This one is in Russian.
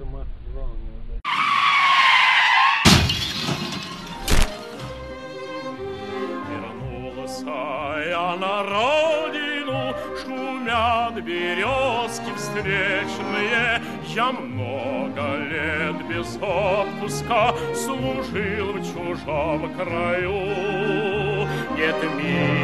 какой-то Мах 2 у него. Вернулась я на родину, шумят березки встречные. Я много лет без отпуска служил в чужом краю. Нет мира